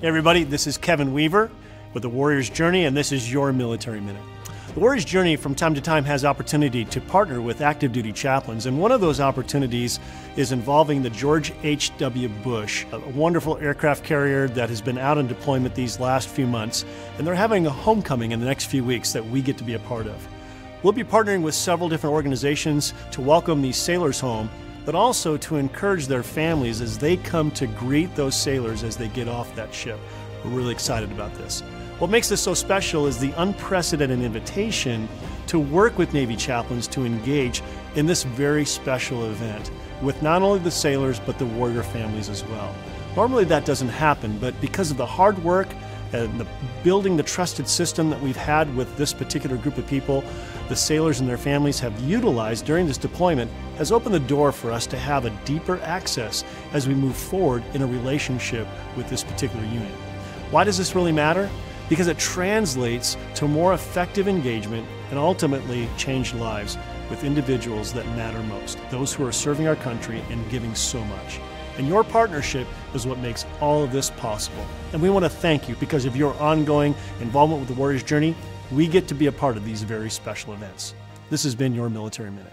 Hey everybody, this is Kevin Weaver with the Warrior's Journey, and this is your Military Minute. The Warrior's Journey from time to time has opportunity to partner with active duty chaplains, and one of those opportunities is involving the George H.W. Bush, a wonderful aircraft carrier that has been out on deployment these last few months, and they're having a homecoming in the next few weeks that we get to be a part of. We'll be partnering with several different organizations to welcome these sailors home but also to encourage their families as they come to greet those sailors as they get off that ship. We're really excited about this. What makes this so special is the unprecedented invitation to work with Navy chaplains to engage in this very special event with not only the sailors but the warrior families as well. Normally that doesn't happen, but because of the hard work and the building the trusted system that we've had with this particular group of people, the sailors and their families have utilized during this deployment has opened the door for us to have a deeper access as we move forward in a relationship with this particular unit. Why does this really matter? Because it translates to more effective engagement and ultimately changed lives with individuals that matter most, those who are serving our country and giving so much. And your partnership is what makes all of this possible. And we want to thank you because of your ongoing involvement with the Warriors Journey. We get to be a part of these very special events. This has been your Military Minute.